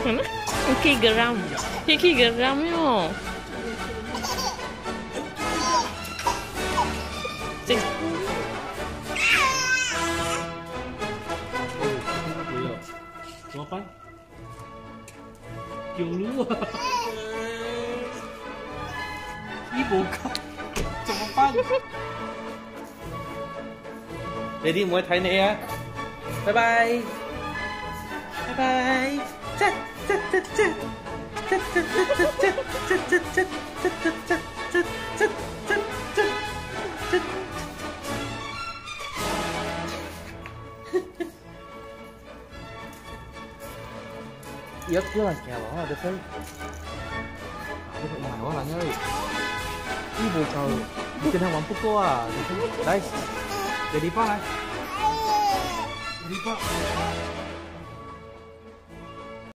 2kg 2kg 요 붕어빵? 겨루 이 뭐가? 붕어빵 Để đi mua thái nè. Bye bye. Bye bye. 这这这这这这这这这这这这这这这这这这！哈哈哈哈哈！又丢了几下，哇，这飞！这会买哇，来，嘿，一步高，今天玩不够啊！来，给你放来，给你放。